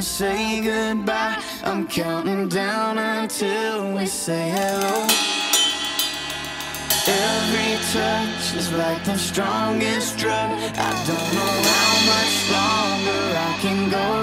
to say goodbye. I'm counting down until we say hello. Every touch is like the strongest drug. I don't know how much longer I can go.